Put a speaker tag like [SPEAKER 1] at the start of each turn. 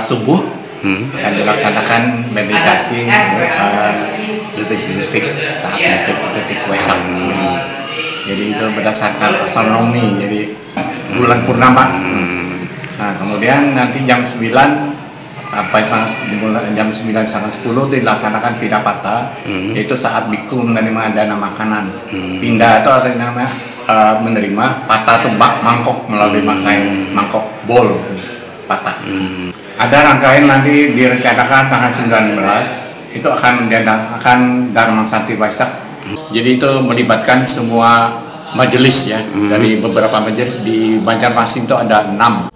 [SPEAKER 1] subuh akan dilaksanakan meditasi uh, detik-detik saat detik-detik wesak. Jadi itu berdasarkan astronomi. Jadi bulan purnama. Nah, kemudian nanti jam 9 sampai jam 9 sampai 10 dilaksanakan pidapata. Yaitu saat biku menerima dana makanan pindah itu artinya namanya eh, menerima patah itu bak mangkok melalui makai mangkok bol. gitu, patah ada rangkaian nanti direncanakan tanggal 19 itu akan diadakan Dharma Santi Waisak. Jadi itu melibatkan semua majelis ya. Dari beberapa majelis di Banjarmasin itu ada enam